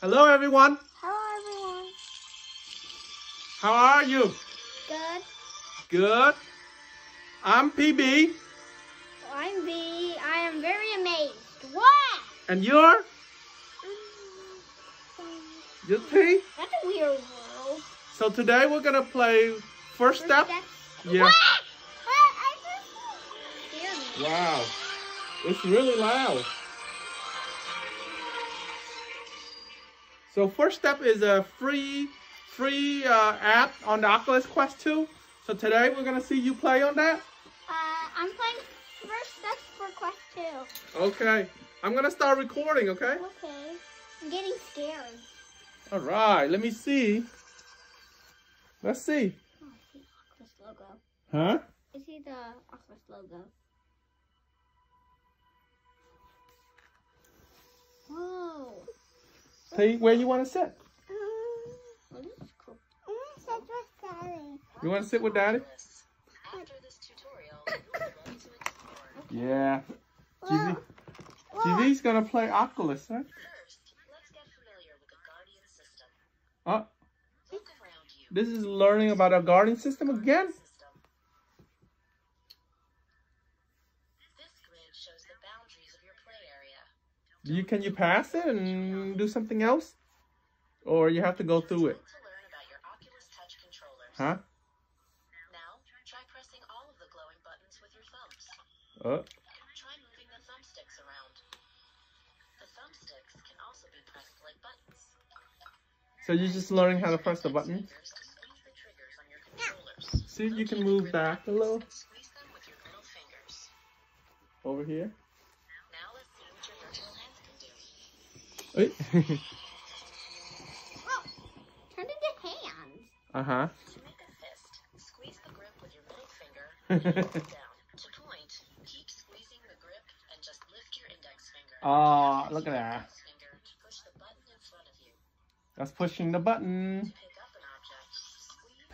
Hello, everyone. Hello, everyone. How are you? Good. Good. I'm PB. I'm V. I am very amazed. Wow. And you're? You're T? That's a weird world. So today we're going to play First Step. Yeah. Wow. I, I just. Wow. It's really loud. So First Step is a free free uh, app on the Oculus Quest 2. So today we're going to see you play on that. Uh, I'm playing first steps for Quest 2. Okay. I'm going to start recording, okay? Okay. I'm getting scared. All right. Let me see. Let's see. Oh, I see Oculus logo. Huh? I see the Oculus logo. Whoa. Say where you want to sit. You want to sit with Daddy? Yeah. TV, going to play Oculus, huh? Oh, this is learning about our guardian system again? System. This grid shows the boundaries of your play area. You Can you pass it and do something else? Or you have to go through it? To learn about your Oculus Touch controllers. Huh? Now, try pressing all of the glowing buttons with your thumbs. Uh, Try moving the thumbsticks around. The thumbsticks can also be pressed like buttons. so you're just learning how to press the buttons? Fingers to squeeze the triggers on your controllers. See if you can move back a little Squeeze them with your middle fingers. over here. Now let's see what your virtual hands can do. Hey. Oh, turn into hands. uh-huh. To make a fist, squeeze the grip with your middle finger and hold it down. To point, keep squeezing the grip and just lift your index finger. Oh, look at that. index finger to push the button in front of you. That's pushing the button. Pick up an object,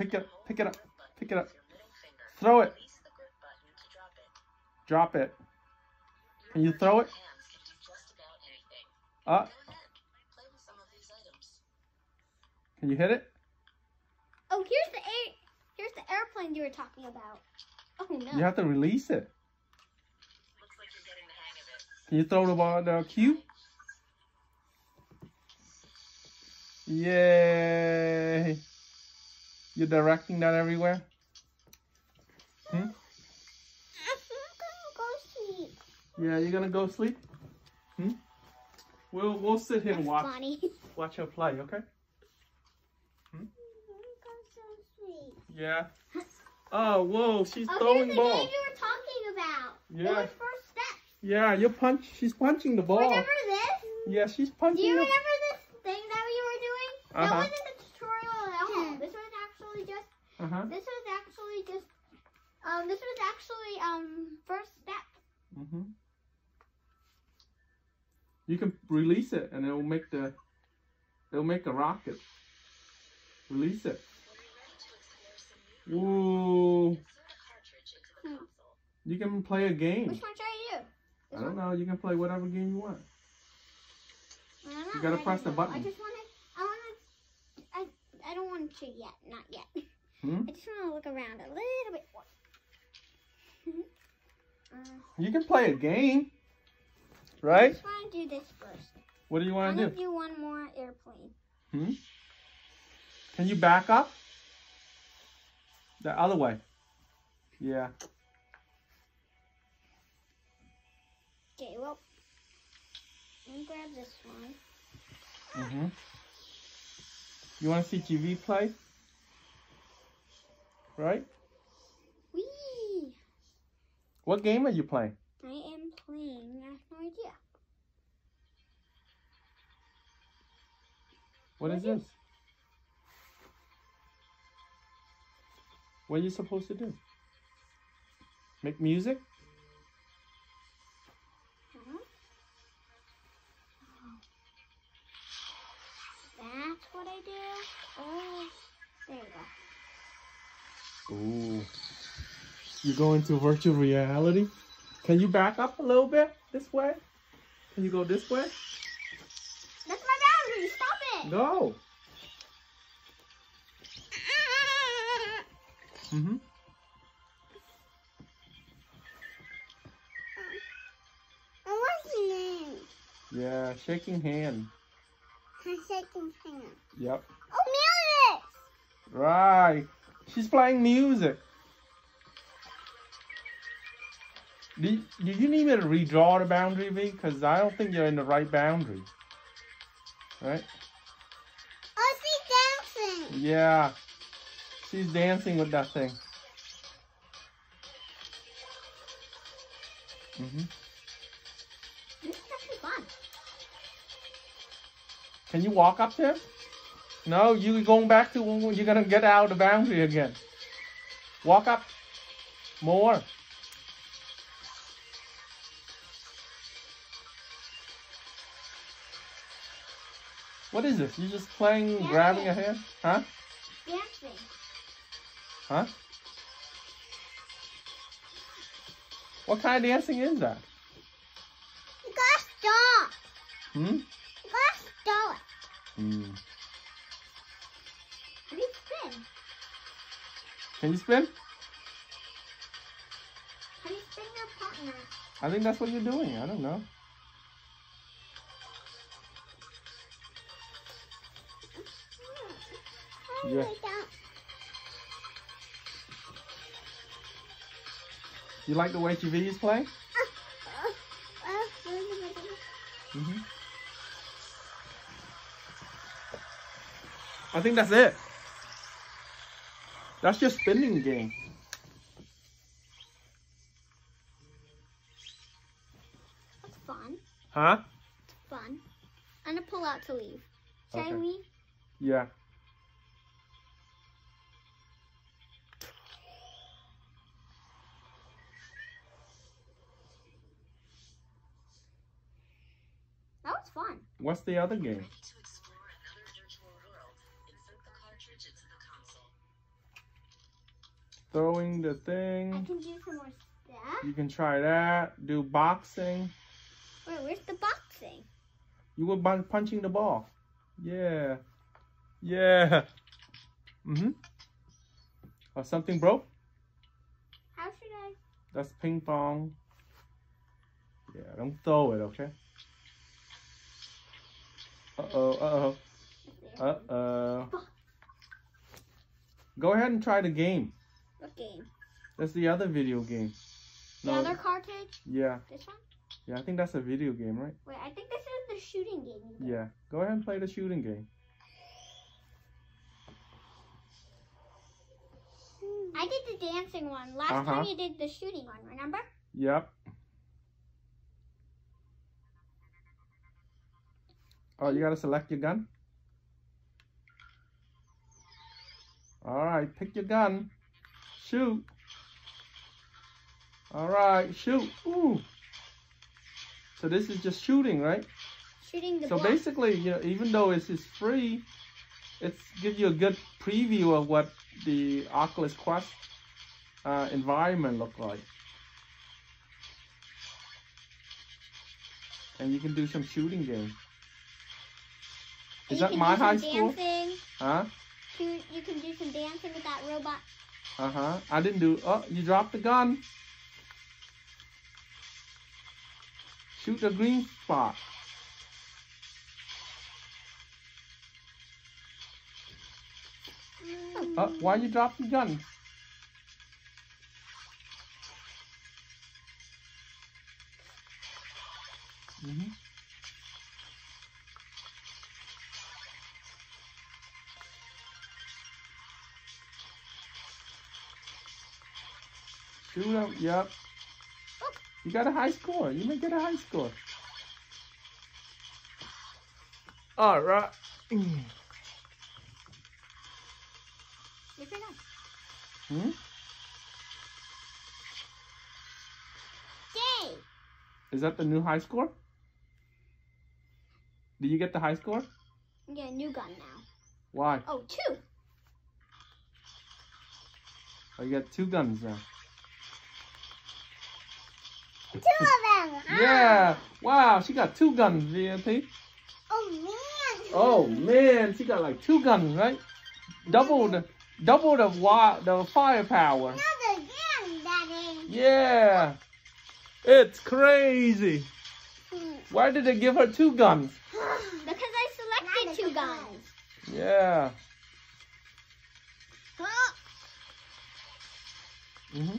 Pick it- hold pick it up, pick it up. with your middle finger. Throw it. Release the grip button to drop it. Can you throw it? virtual can you hit it? Oh, here's the air. Here's the airplane you were talking about. Oh no. You have to release it. Looks like you're getting the hang of it. Can you throw the ball, the cube? Yay! You're directing that everywhere? Hmm? I'm gonna go sleep. Yeah, you're gonna go sleep? Hmm? We'll we'll sit here and watch funny. watch her play, okay? I'm gonna go so sleep. Yeah. Oh, whoa, she's Oh, throwing here's the ball. game you were talking about. Yeah. was first step. Yeah, you're punch. She's punching the ball. Remember this? Yeah, she's punching. Do punching. you the- remember this thing that you were doing? Uh-huh. That wasn't a tutorial at all. This was actually just. Uh-huh. This was actually just. Um, this was actually um first step. Mm-hmm. You can release it, and it'll make the. It'll make a rocket. Release it. When you're ready to explore some new Ooh. insert a cartridge into the Hmm. You can play a game. Which one should I do? This I don't one? know. You can play whatever game you want. You gotta press the button. I just want to. I want to. I. I don't want to yet. Not yet. Hmm? I just want to look around a little bit more. uh, You can play a game, right? I just want to do this first. What do you I'm want to gonna do? do one more airplane. Hmm? Can you back up? The other way. Yeah. Okay, well, let me grab this one. Mm-hmm. You want to see TV play? Right? Whee! What game are you playing? I am playing. I have no idea. What is this? What are you supposed to do? Make music? Huh? That's what I do. Oh, there you go. Ooh. You go into virtual reality? Can you back up a little bit this way? Can you go this way? That's my boundary. Stop it. Go. Mm-hmm. And what's your name? Yeah, shaking hand. I'm shaking hand. Yep. Oh, music! Right. She's playing music. Do, do you need me to redraw the boundary, V? Because I don't think you're in the right boundary. Right? Oh, she's dancing. Yeah. She's dancing with that thing. hmm This is actually fun. Can you walk up there? No, you're going back to you're gonna get out of the boundary again. Walk up more. What is this? You just playing, Yeah. grabbing a hand? Huh? Huh? What kind of dancing is that? You gotta stop. Hmm? You gotta stop. Hmm. Do you spin? Can you spin? Do you spin your partner? I think that's what you're doing. I don't know. Oh, Yeah. You like the way TV is playing? Wait a minute. hmm I think that's it. That's your spinning game. That's fun. Huh? It's fun. I'm gonna pull out to leave. I Okay. leave? Yeah. Fun. What's the other game? Ready to explore another virtual world? Insert the cartridge into the console. Throwing the I thing. can do some more stuff. You can try that. Do boxing. Wait, where's the boxing? You were punching the ball. Yeah. Yeah. Mm-hmm. Oh, something broke? How should I? That's ping pong. Yeah, don't throw it, okay? Uh-oh, uh-oh, uh-oh. Go ahead and try the game. What game? That's the other video game. The No. other cartridge? Yeah, This one? yeah, I think that's a video game, right? Wait, I think this is the shooting game. did. Yeah, go ahead and play the shooting game. I did the dancing one. Last Uh-huh. time you did the shooting one, remember? Yep. Oh, you gotta select your gun? Alright, pick your gun. Shoot. Alright, shoot. Ooh. So this is just shooting, right? Shooting the So block. basically, you know, even though it's is free, it's gives you a good preview of what the Oculus Quest uh, environment look like. And you can do some shooting games. Is you that can my do some high school? Dancing. Huh? You, you can do some dancing with that robot. Uh huh. I didn't do. Oh, you dropped the gun. Shoot the green spot. Uh, why you drop the gun? hmm Shoot him. Yep. You got a high score. You may get a high score. All right. You're. Hmm? Yay! Is that the new high score? Did you get the high score? A new gun now. Why? Oh, two. Oh, you got two guns now. Two of them. Yeah. Wow, she got two guns, VMP. Oh man, Oh man, she got like two guns, right? Double the double the wa the firepower. Not again, Daddy. Yeah. It's crazy. Why did they give her two guns? Because I selected two guns. Yeah. hmm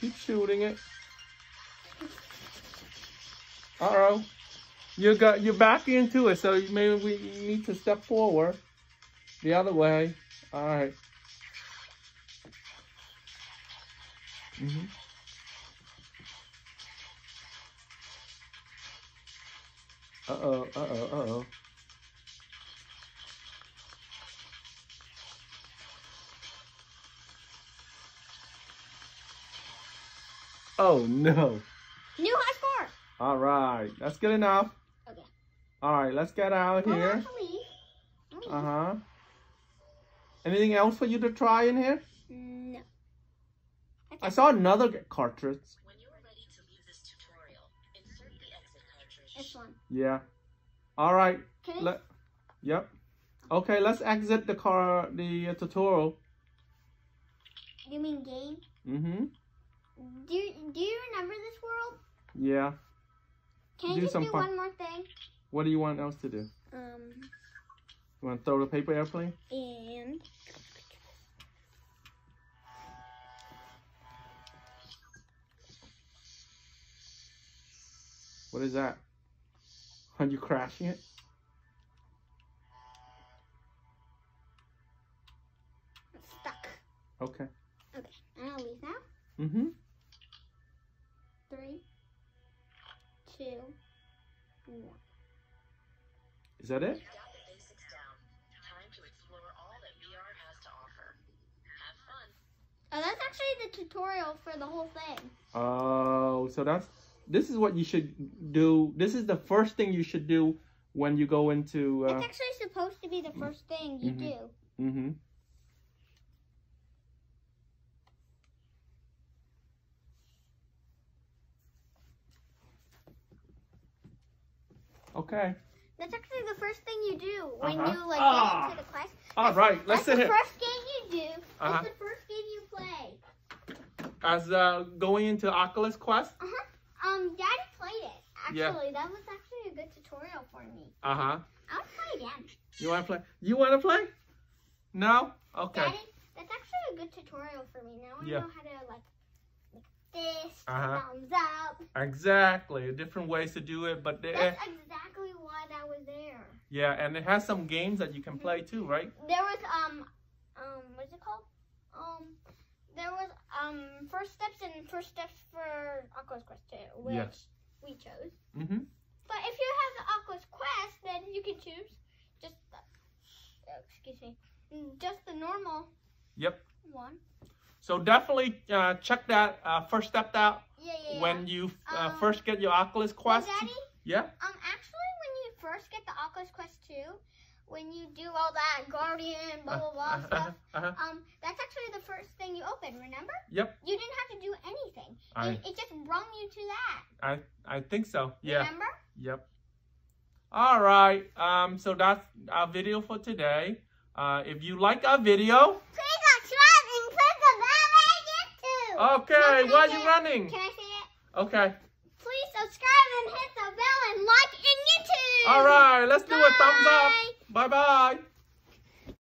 Keep shooting it. Uh oh. You got you're back into it, so maybe we need to step forward. The other way. All right. Mhm. Uh oh. Uh oh. Uh oh. Oh no. New high score. All right, that's good enough. Okay. All right, let's get out of here. actually, Uh huh. Anything else for you to try in here? No. I saw another cartridge. When you're ready to leave this tutorial, insert the exit cartridge. This one. Yeah. All right. Can I? Let. Yep. Okay, let's exit the car, the uh, tutorial. you mean game? Mm-hmm. Do you, Do you remember this world? Yeah. Can I Do just do one more thing? What do you want else to do? Um, You want to throw the paper airplane? and What is that? Are you crashing it? it's stuck. Okay. Okay, I'll leave now. Mm-hmm. Three, two, one. Is that it? You've got the basics down. Time to explore all that VR has to offer. Have fun. Oh, that's actually the tutorial for the whole thing. Oh, so that's this is what you should do. This is the first thing you should do when you go into. Uh, it's actually supposed to be the first thing you Mhm. do. mm-hmm. Okay. That's actually the first thing you do when Uh-huh. you like Ah. get into the quest. All right. Let's That's sit the here. first game you do. That's the first game you play. As uh, going into Oculus Quest. Uh huh. Um, Daddy played it. Actually, Yeah. That was actually a good tutorial for me. Uh huh. I'll play again. You want to play? You want to play? No. Okay. Daddy, that's actually a good tutorial for me. Now I Yeah. know how to like this, Uh-huh. thumbs up. Exactly. Different ways to do it, but they, That's exactly why that was there. yeah, and it has some games that you can play too, right? There was um um what's it called? Um there was um first steps and first steps for Oculus Quest 2, which Yes. we chose. Mm-hmm. But if you have the Oculus Quest, then you can choose just the, excuse me, mm, just the normal Yep. one. So definitely uh, check that uh, first step out Yeah, yeah. yeah. when you uh, Um, first get your Oculus Quest. Daddy, Yeah. um, actually, when you first get the Oculus Quest 2, when you do all that Guardian, blah blah blah Uh, stuff, uh-huh. um, that's actually the first thing you open. Remember? Yep. You didn't have to do anything. I It, it just brung you to that. I I think so. Yeah. Remember? Yep. All right. Um. So that's our video for today. Uh, if you like our video, Click subscribe and click the bell on YouTube. Okay. Why are you running? Can I say it? Okay. Please subscribe and hit the bell and like in YouTube. All right. Let's do a thumbs up. Bye. Bye bye.